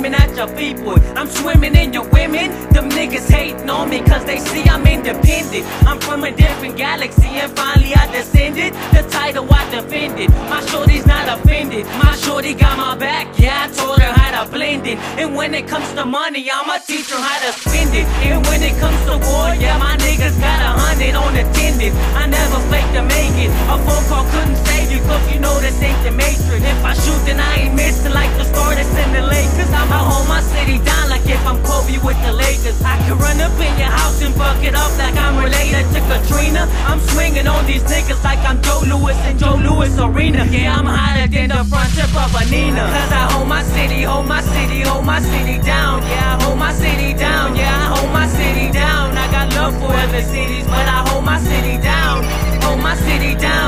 screaming at your boy. I'm swimming in your women. Them niggas hating on me cause they see I'm independent. I'm from a different galaxy and finally I descended. The title I defended. My shorty's not offended. My shorty got my back, yeah, I told her how to blend it. And when it comes to money, I'ma teach her how to spend it. And when it comes to war, yeah, my niggas got a hundred on attendant. I never fake to make it. A phone call couldn't save you, cause you know this ain't the matrix. If I shoot, then I my city down like if I'm Kobe with the Lakers. I can run up in your house and fuck it up like I'm related to Katrina. I'm swinging on these niggas like I'm Joe Louis and Joe Louis Arena. Yeah, I'm hotter than the front tip of a Nina. Cause I hold my city, hold my city, hold my city down. Yeah, I hold my city down. Yeah, I hold my city down. I got love for other cities, but I hold my city down. Hold my city down.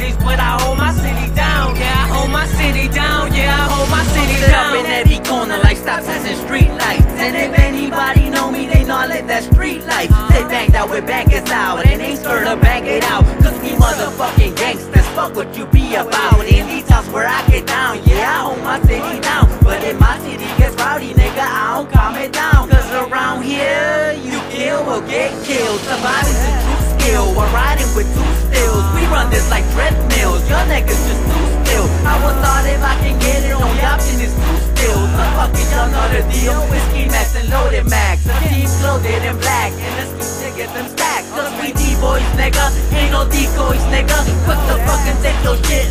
Cities, but I hold my city down. Yeah, I hold my city down. Yeah, I hold my city Sit up in every corner like stop signs and street lights. And if anybody know me, they know I live that street life. They bang that with bankers out, and ain't scared to bang it out. Cause we motherfucking gangsters, fuck what you be about. In these towns where I get down, yeah, I hold my city down. But if my city gets rowdy, nigga, I don't calm it down. Cause around here, you kill or get killed. Surviving's a true skill, we're riding with two niggas just too still. I was thought if I can get it, only option is too still. So fuck it, y'all the deal. Whiskey max and loaded max. The team clothed in black, and the ski to get them stacks. Cause we D-boys, nigga, ain't no decoys, nigga. Quick to fucking take your shit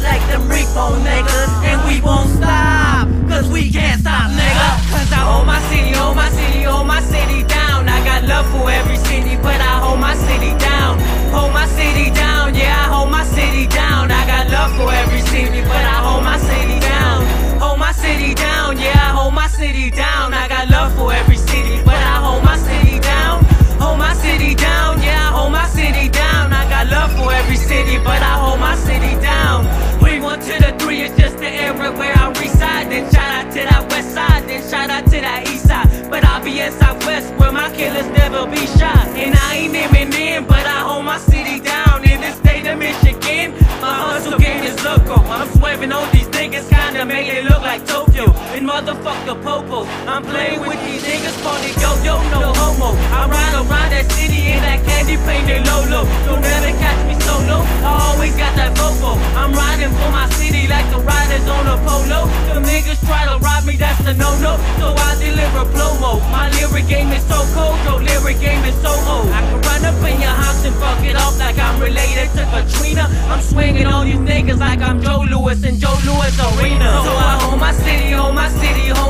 but I hold my city down. We one to the three, it's just the area where I reside. Then shout out to that west side, then shout out to that east side. But I'll be in southwest where my killers never be shot. And I ain't aiming in, but I hold my city down. In the state of Michigan, my hustle game is local. I'm swerving on these niggas, kinda make it look like Tokyo. And motherfucker Popo, I'm playing with these niggas, calling yo yo no homo. I ride around that city in that candy painted a no-no, so I deliver plomo. My lyric game is so cold, your lyric game is so old. I can run up in your house and fuck it off like I'm related to Katrina. I'm swinging all these niggas like I'm Joe Louis and Joe Louis Arena. So I own my city, own my city, own